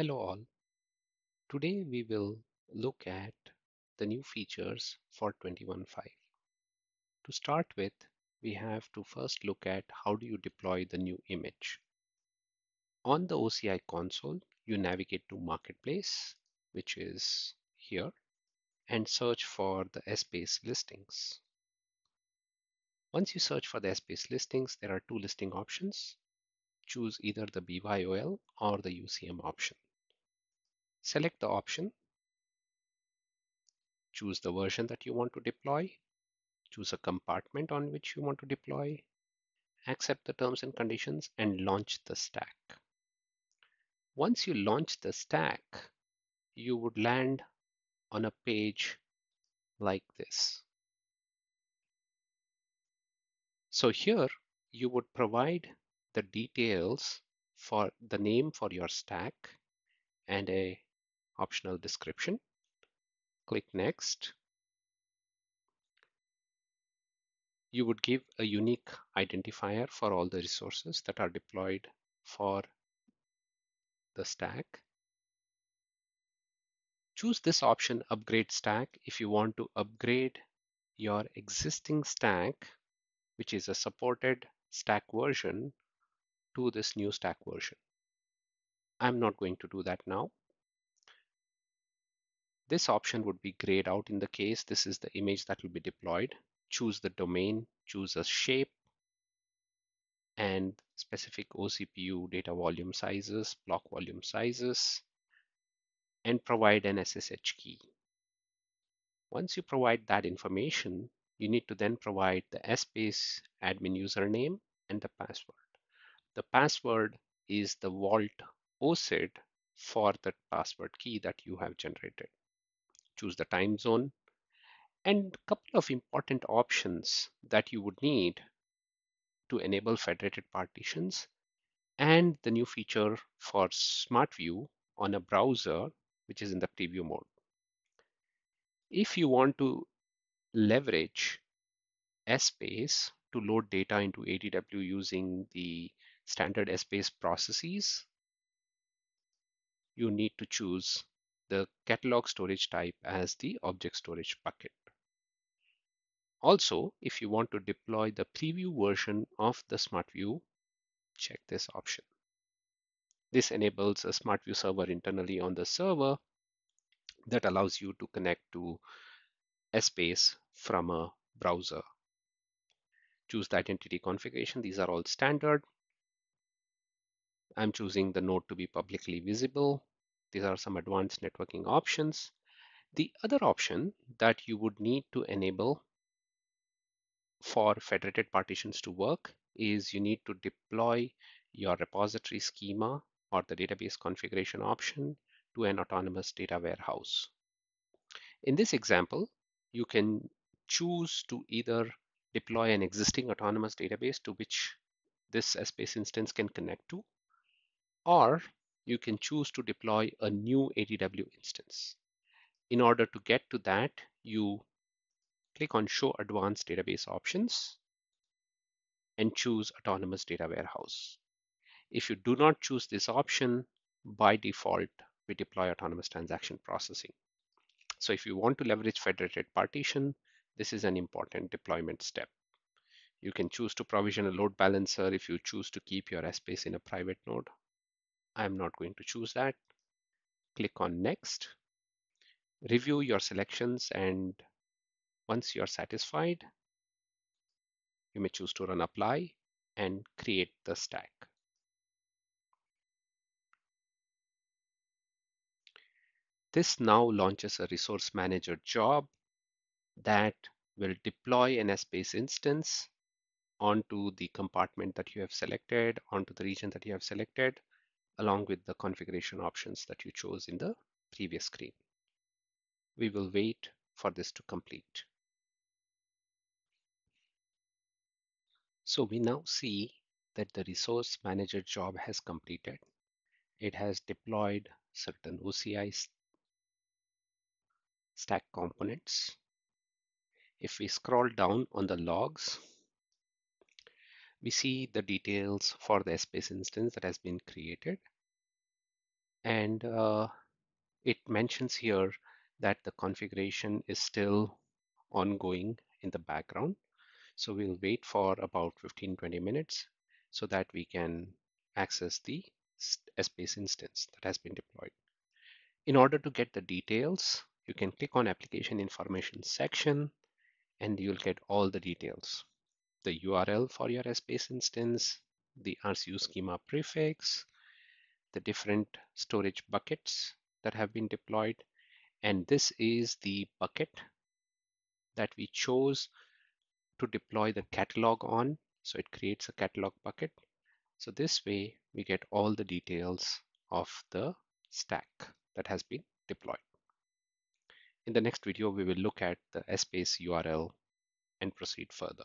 Hello all. Today we will look at the new features for 21.5. To start with, we have to first look at how do you deploy the new image. On the OCI console, you navigate to Marketplace, which is here, and search for the Essbase listings. Once you search for the Essbase listings, there are two listing options. Choose either the BYOL or the UCM option. Select the option, choose the version that you want to deploy, choose a compartment on which you want to deploy, accept the terms and conditions, and launch the stack. Once you launch the stack, you would land on a page like this. So here you would provide the details for the name for your stack and a optional description. Click Next. You would give a unique identifier for all the resources that are deployed for the stack. Choose this option, Upgrade Stack, if you want to upgrade your existing stack, which is a supported stack version, to this new stack version. I'm not going to do that now. This option would be grayed out in the case this is the image that will be deployed. Choose the domain, choose a shape, and specific OCPU data volume sizes, block volume sizes, and provide an SSH key. Once you provide that information, you need to then provide the Essbase admin username and the password. The password is the Vault OCID for the password key that you have generated choose the time zone, and a couple of important options that you would need to enable federated partitions and the new feature for Smart View on a browser, which is in the preview mode. If you want to leverage Essbase to load data into ADW using the standard Essbase processes, you need to choose the catalog storage type as the object storage bucket. Also, if you want to deploy the preview version of the SmartView, check this option. This enables a SmartView server internally on the server that allows you to connect to Essbase from a browser. Choose the identity configuration. These are all standard. I'm choosing the node to be publicly visible. These are some advanced networking options. The other option that you would need to enable for federated partitions to work is you need to deploy your repository schema or the database configuration option to an autonomous data warehouse. In this example, you can choose to either deploy an existing autonomous database to which this Essbase instance can connect to, or you can choose to deploy a new ADW instance. In order to get to that, you click on Show Advanced Database Options and choose Autonomous Data Warehouse. If you do not choose this option, by default, we deploy Autonomous Transaction Processing. So if you want to leverage federated partition, this is an important deployment step. You can choose to provision a load balancer if you choose to keep your Essbase in a private node. I'm not going to choose that. Click on next. Review your selections and once you're satisfied, you may choose to run apply and create the stack. This now launches a resource manager job that will deploy an Essbase instance onto the compartment that you have selected, onto the region that you have selected, along with the configuration options that you chose in the previous screen. We will wait for this to complete. So we now see that the resource manager job has completed. It has deployed certain OCI stack components. If we scroll down on the logs, we see the details for the Essbase instance that has been created. And uh, it mentions here that the configuration is still ongoing in the background. So we'll wait for about 15-20 minutes so that we can access the Essbase instance that has been deployed. In order to get the details, you can click on application information section and you'll get all the details. The URL for your Essbase instance, the RCU schema prefix, the different storage buckets that have been deployed. And this is the bucket that we chose to deploy the catalog on. So it creates a catalog bucket. So this way we get all the details of the stack that has been deployed. In the next video, we will look at the Essbase URL and proceed further.